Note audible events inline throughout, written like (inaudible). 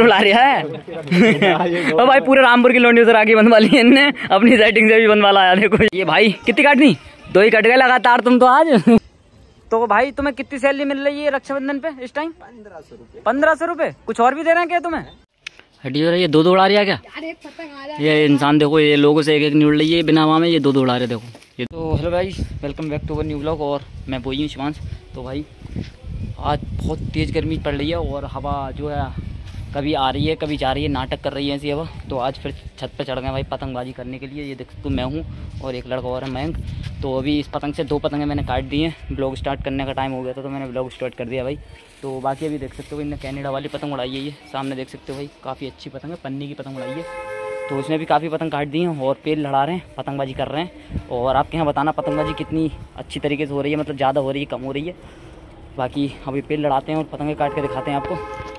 उड़ा रहा है। (laughs) और भाई पूरे रामपुर की लोंडी उधर आगे बनवा ली इनने। अपनी सेटिंग से भी बनवा लाया देखो। ये भाई कितनी काटनी? दो ही कट गए लगातार तुम तो आज। (laughs) तो भाई तुम्हें कितनी सैलरी मिल रही है रक्षाबंधन पे इस टाइम पंद्रह सौ रूपए पंद्रह सौ रूपए कुछ और भी दे रहे हैं क्या तुम्हें? हटी हो रही है दो दो उड़ा रही क्या? ये इंसान देखो ये लोगों से एक एक नहीं उड़ रही है बिना हवा में ये दो दो उड़ा रहे देखो। ये तो हेलो भाई welcome back to our new blog और मैं बोई हूँ शिवांश। तो भाई आज बहुत तेज़ गर्मी पड़ रही है और हवा जो है कभी आ रही है, कभी जा रही है, नाटक कर रही है ऐसी हवा। तो आज फिर छत पर चढ़ गए भाई पतंगबाजी करने के लिए। ये देख तो मैं हूँ और एक लड़का और है मयंक। तो अभी इस पतंग से दो पतंगे मैंने काट दी हैं। ब्लॉग स्टार्ट करने का टाइम हो गया था तो मैंने ब्लॉग स्टार्ट कर दिया भाई। तो बाकी अभी देख सकते हो इन्हें कैनेडा वाली पतंग उड़ाई है ये। सामने देख सकते हो भाई, काफ़ी अच्छी पतंग है, पन्नी की पतंग उड़ाई है। तो उसने भी काफ़ी पतंग काट दी हैं और पेड़ लड़ा रहे हैं, पतंगबाजी कर रहे हैं। और आपके यहाँ बताना, पतंगबाजी कितनी अच्छी तरीके से हो रही है मतलब ज़्यादा हो रही है कम हो रही है? बाकी अभी पेड़ लड़ाते हैं और पतंगे काट के दिखाते हैं आपको।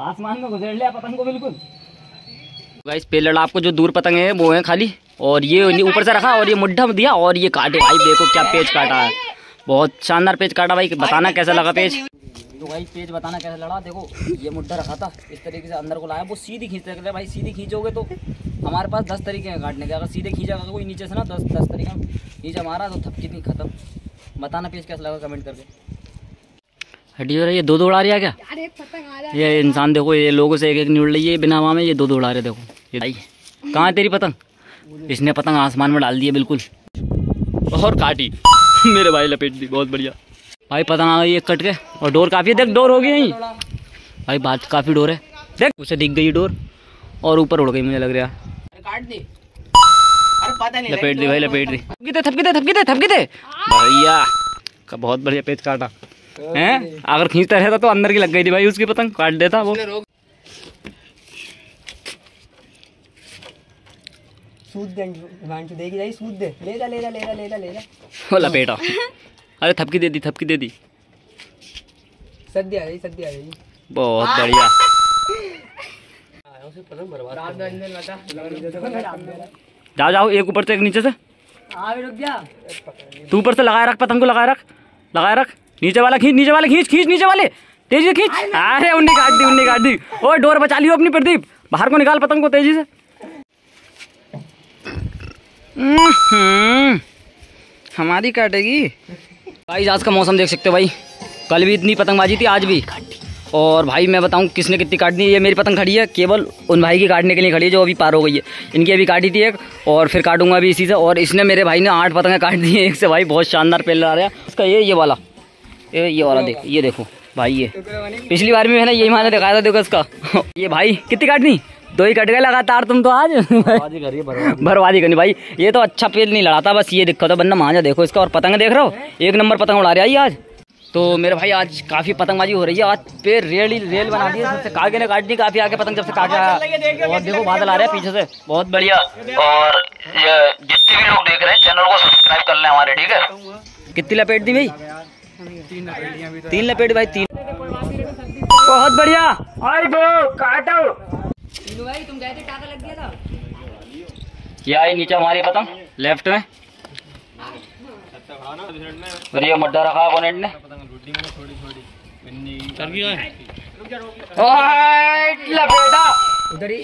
आसमान में गुजर लिया पतंग को बिल्कुल। गाइस पेड़ लड़ा आपको जो दूर पतंग है वो है खाली। और ये ऊपर से रखा और ये मुड्ढा दिया और ये काटे। भाई देखो क्या पेज काटा है। बहुत शानदार पेज काटा भाई बताना कैसा लगा पेज? तो भाई पेज बताना कैसे लड़ा? देखो ये मुड्ढा रखा था इस तरीके से अंदर को लाया। वो सीधी खींचते रहे भाई सीधी खींचोगे तो हमारे पास दस तरीके हैं काटने के। अगर सीधे खींचा तो कोई नीचे से ना दस दस तरीके नीचे मारा तो थपकी नहीं खत्म। बताना पेज कैसा लगा कमेंट करके। हटी हो रही है? दो दो उड़ा रही है क्या? ये इंसान देखो ये लोगों से एक एक नहीं उड़ रही है बिना हवा में ये दो दो उड़ा रहे देखो। ये भाई कहाँ है तेरी पतंग? इसने पतंग आसमान में डाल दी है बिल्कुल। और काटी। (laughs) मेरे भाई लपेट दी बहुत बढ़िया। भाई पतंग आ गई एक कट के। और डोर काफ़ी देख डोर होगी यहीं। भाई बात काफ़ी डोर है। देख उसे दिख गई डोर। और ऊपर उड़ गई मुझे लग रहा काट दी। लपेट दी भाई लपेट दी थपकी दे थपकी दे थपकी दे। थपकी दे भैया बहुत बढ़िया पेज काटा। हैं? अगर खींचता रहता तो अंदर की लग गई थी भाई उसकी पतंग काट देता वो। सूद दे देगी सूद दे। ले जा ले जा ले जा ले जा ले जा। वो लपेटा अरे थपकी दे दी थपकी दे दी। सद्दी आ रही सद्दी आ रही बहुत बढ़िया। जाओ जाओ एक ऊपर से एक नीचे से। रुक तू ऊपर से लगाए रख पतंग को लगाए रख लगाए रख। नीचे वाला खींच नीचे वाले खींच खींच नीचे वाले। तेज़ी से खींच। अरे उन्नी काट दी उन्नी काट दी। ओ डोर बचा लियो अपनी प्रदीप। बाहर को निकाल पतंग को तेज़ी से। हम्म, हमारी काटेगी। भाई आज का मौसम देख सकते हो भाई। कल भी इतनी पतंगबाजी थी आज भी। और भाई मैं बताऊँ किसने कितनी काटनी है ये मेरी पतंग खड़ी है केवल उन भाई की काटने के लिए खड़ी है जो अभी पार हो गई है। इनकी अभी काटी थी एक और फिर काटूँगा अभी इसी से। और इसने मेरे भाई ने आठ पतंगें काट दी हैं एक से। भाई बहुत शानदार पेल आ रहा है। उसका ये ये वाला। ये ये वाला देख ये देखो भाई ये। पिछली बार भी मैंने यही माने दिखाया था देखो इसका। (laughs) ये भाई कितनी काटनी? दो ही कट गए लगातार तुम तो आज। बर्बादी (laughs) करनी भाई ये तो अच्छा पेल नहीं लड़ाता बस ये दिक्कत है बंदा मांझा देखो इसका और पतंग देख रहे हो? एक नंबर पतंग उड़ा रहा है आज। तो मेरे भाई आज काफ़ी पतंगबाजी हो रही है आज पे रेल ही रेल बना दी है सबसे कागे ने काट दी काफ़ी आगे पतंग जब से काट आया और देखो बादल आ रहे हैं पीछे से बहुत बढ़िया। और जितने भी लोग देख रहे हैं चैनल को सब्सक्राइब कर लें हमारे ठीक है? कितनी लपेट दी भाई? तीन लपेट भाई तीन। बहुत बढ़िया। आई गो काटो। भाई तुम गए थे टाका लग गया था ये आई नीचे हमारी पतंग लेफ़्ट में। और ये मड्डा रखा अपोनेंट ने। लपेटा। ही।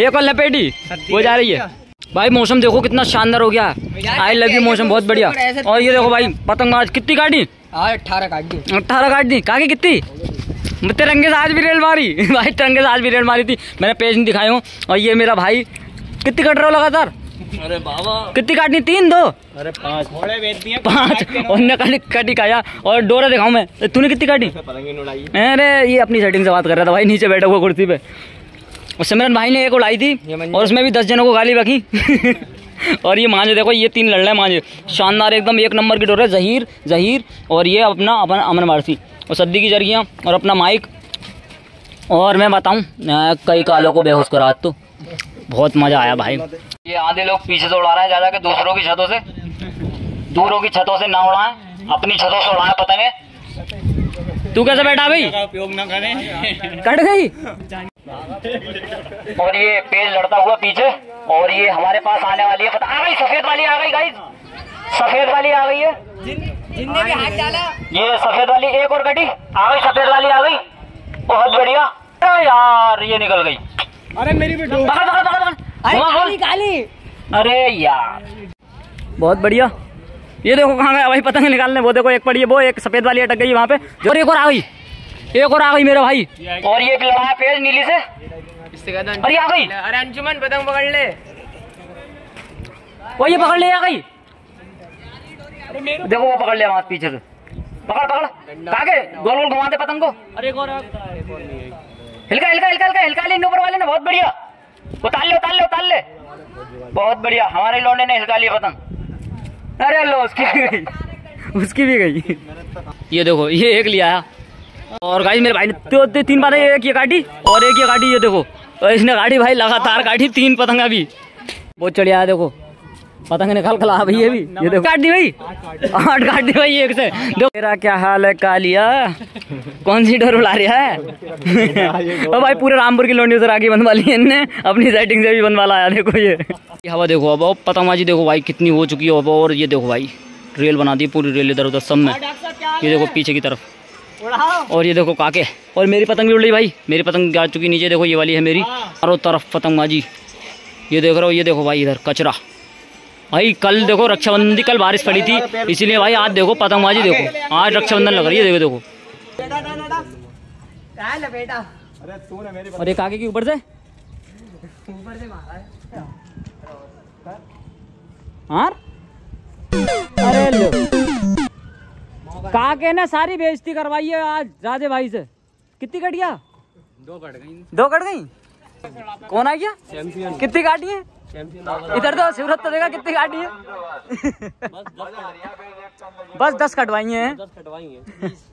ये कौन लपेटी? वो जा रही है। भाई मौसम देखो कितना शानदार हो गया। आई लव यू मौसम बहुत बढ़िया। और ये देखो भाई पतंग आज कितनी काटी? हाँ अठारह काट दी। अट्ठारह काट दी? काकी कितनी? तिरंगे से आज भी रेल मारी। (laughs) भाई तिरंगे से आज भी रेल मारी थी। मैंने पेज नहीं दिखाई हूँ। और ये मेरा भाई कितनी कट रहा हो लगातार? अरे बाबा। कितनी काटनी? तीन दो? अरे पाँच। घोड़े बेच दिए पाँच। और ने काटी काटी खाया और डोरा दिखाऊँ मैं। तूने कितनी काटी? पतंग उड़ाई। अरे ये अपनी सेटिंग से बात कर रहा था भाई नीचे बैठा हुआ कुर्सी पे। और सिमरन भाई ने एक उड़ाई थी और उसमें भी दस जनों को गाली रखी (laughs) और ये मांझे देखो ये तीन लड़ रहे हैं मांझे। शानदार एकदम एक नंबर की डोर है जहीर जहीर और ये अपना अपन अमन वारसी और सद्दी की जरगियाँ और अपना माइक। और मैं बताऊँ कई कालों को बेहोश करा तो। बहुत मज़ा आया भाई। ये आधे लोग पीछे से उड़ा रहे हैं ज़्यादा के दूसरों की छतों से। दूरों की छतों से ना उड़ाएँ अपनी छतों से उड़ाएँ पतंगे तू कैसे बैठा भाई? उपयोग न करें। कट गई? और ये पेज लड़ता हुआ पीछे और ये हमारे पास आने वाली है। पता आ गई सफ़ेद वाली आ गई गाइस सफ़ेद वाली आ गई है। जिनने भी हाथ डाला। ये सफ़ेद वाली एक और गड्डी। आ गई सफ़ेद वाली आ गई। बहुत बढ़िया। अरे यार ये निकल गई। अरे मेरी भी पकड़ पकड़ पकड़ पकड़। अरे। काली काली अरे यार। बहुत बढ़िया। ये देखो कहाँ गया भाई पतंग निकालने। वो देखो एक पड़ी है वो एक सफ़ेद वाली अटक गई वहाँ पे। और एक और आ गई। एक और आ गई मेरे भाई। और ये एक लड़ा नीली से। अरे आ गई। अरे अंजुमन पतंग पकड़ ले। वो ये पकड़ ले आ गई। देखो वो पकड़ लिया वहाँ पीछे से। पकड़ पकड़। कागे गोल गोल घुमा दे पतंग को। अरे एक और हिलका हिलका हिलका हिलका हिलका ले ऊपर वाले ने बहुत बढ़िया। उतार ले उतार ले उतार ले। बहुत बढ़िया। हमारे लौंडे ने हिलका लिया पतंग। अरे लो उसकी भी गई। उसकी भी गई। ये देखो ये एक लिया है। और गाड़ी मेरे भाई ने तो, तो तीन बातें एक ये काटी और एक ये काटी ये देखो। और इसने गाड़ी भाई लगातार काटी तीन पतंगा भी। बहुत चढ़िया देखो। पतंग निकाल खला भाई ये भी। ये देखो। काट दी भाई। आठ काट दी भाई एक से। देखो। तेरा क्या हाल है कालिया? कौन सी डोर उड़ा रहा है? (laughs) ओ भाई पूरे रामपुर की लोंडी उधर आगे बनवा ली इनने। अपनी सेटिंग से भी बनवा लाया देखो ये। ये हवा देखो अब अब पतंगबाजी देखो भाई कितनी हो चुकी है अब और ये देखो भाई रेल बना दी पूरी रेल इधर उधर सब में। ये देखो पीछे की तरफ़। और ये देखो काके और मेरी पतंग भी उड़ रही भाई। मेरी पतंग जा चुकी नीचे देखो ये वाली है मेरी। चारों तरफ़ पतंगबाजी। ये देख रहे हो ये देखो भाई इधर कचरा। भाई कल देखो रक्षाबंधन थी कल बारिश पड़ी थी। इसीलिए भाई आज देखो पतंग पतंगबाजी देखो। आज रक्षाबंधन लग रही है देखो देखो। बेटा बेटा बेटा क्या है बेटा? अरे तूने मेरी और एक आगे के ऊपर से? ऊपर से मारा है। हाँ? अरे लो। काके ने सारी बेइज्जती करवाई है आज राजे भाई से। कितनी कटिया दो कट गई दो कट गई। कौन आ गया कितनी काटी है? इधर तो सूरत तो देखा कितनी काटी है। बस दस कटवाई हैं।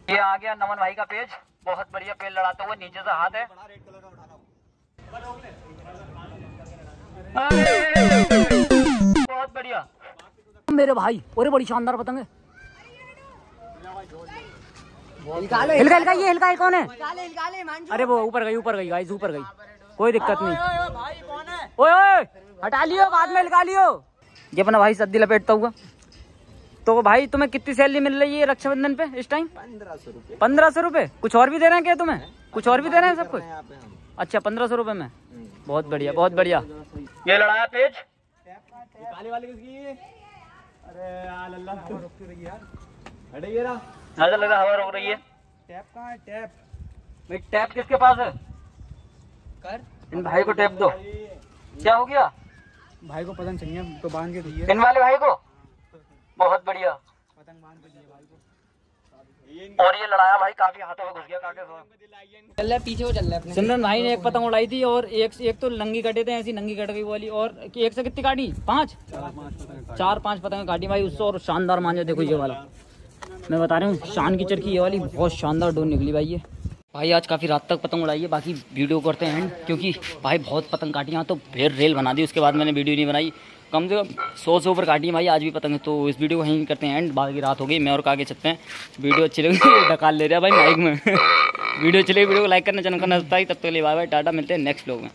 ये आ गया नमन भाई का पेज। बहुत बढ़िया पेज लड़ाते हुए नीचे से हाथ है। बहुत बढ़िया। मेरे भाई और बड़ी शानदार पतंग है। हिलका हिलका ये हिलका कौन है? अरे वो ऊपर गई ऊपर गई गाइस ऊपर गई। कोई दिक्कत नहीं। भाई कौन है? ओए ओए हटा लियो बाद में हिलका लियो। ये अपना भाई सद्दी लपेटता हुआ। तो भाई तुम्हें कितनी सैलरी मिल रही है रक्षाबंधन पे इस टाइम पंद्रह सौ रुपये। पंद्रह सौ रुपये? कुछ और भी दे रहे हैं क्या तुम्हें? कुछ और भी दे रहे हैं सब कुछ? अच्छा पंद्रह सौ रुपये में। बहुत बढ़िया बहुत बढ़िया। ये लड़ाया पेज काली वाली किसकी? है अरे यार अल्लाह। रहा नज़र लगा हवा रोक रही है। टैप कहाँ है? टैप। भाई टैप किसके पास है? कर। इन भाई को टैप दो। क्या हो गया? भाई को पतंग चाहिए तो बाँध के दिए इन वाले भाई को? बहुत बढ़िया। पतंग बाँध के दिए भाई को। और ये लड़ाया भाई काफ़ी हाथों में घुस गया काके चल रहा है पीछे वो चल रहा है अपने। सिमरन भाई ने एक पतंग उड़ाई थी और एक एक तो नंगी कटे थे ऐसी नंगी कट गई वाली। और एक से कितनी काटी? पाँच? चार पाँच पतंग काटी भाई उससे और शानदार मांझा देखो ये वाला। मैं बता रहा हूँ, शान की चरखी ये वाली बहुत शानदार डोर निकली भाई ये। भाई आज काफ़ी रात तक पतंग उड़ाई है, बाकी वीडियो करते हैं, क्योंकि भाई बहुत पतंग काटी यहाँ तो फिर रेल बना दी, उसके बाद मैंने वीडियो नहीं बनाई। कम से कम सौ से ऊपर काटी भाई, आज भी पतंग है तो इस वीडियो को यहीं करते हैं एंड बाकी रात हो गई, मैं और कागे चलते हैं। वीडियो अच्छी लगी डकाल ले रहा भाई माइक में। (laughs) वीडियो अच्छी लगी, वीडियो को लाइक करना, चैनल करना तब तक के लिए बाय बाय टाटा, मिलते हैं नेक्स्ट लोग में।